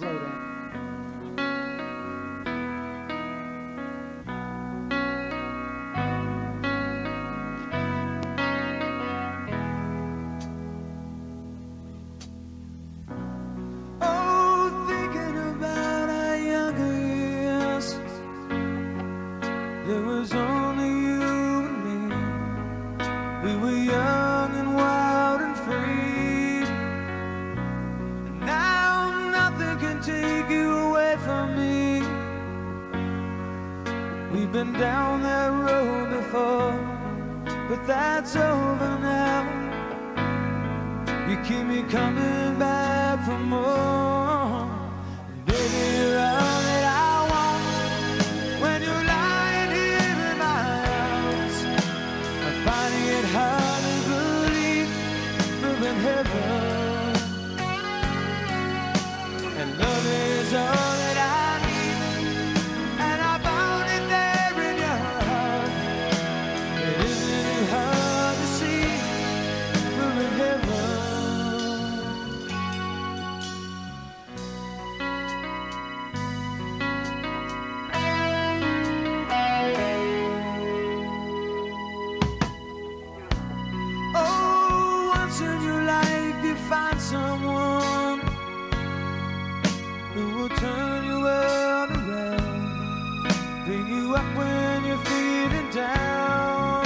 Slow. We've been down that road before, but that's over now. You keep me coming back for more. will turn you world around, bring you up when you're feeling down.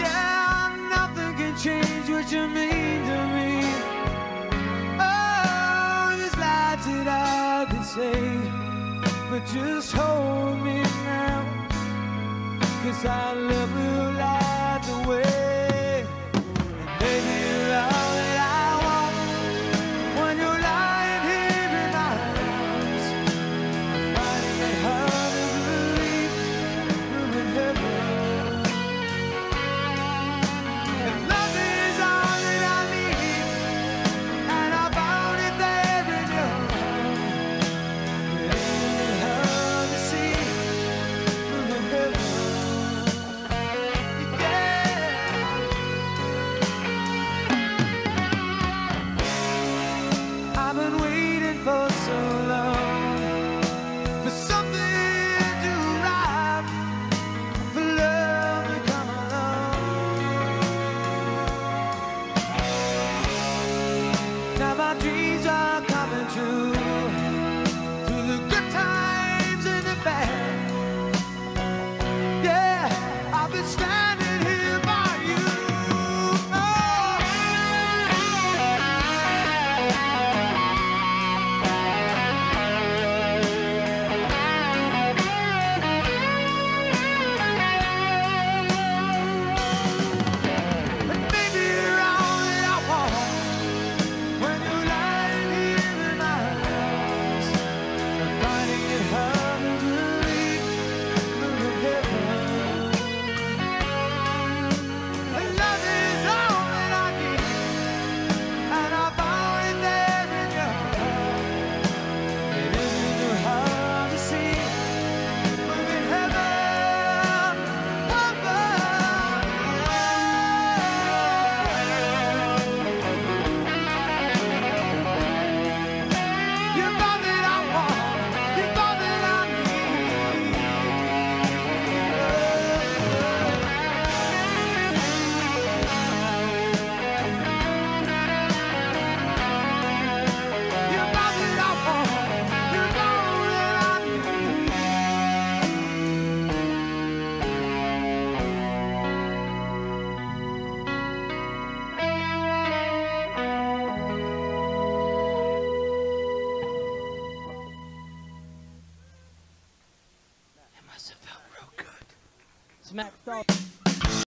Yeah, nothing can change what you mean to me. Oh, there's lies that I can say, but just hold me now, cause I love you like. maxed out.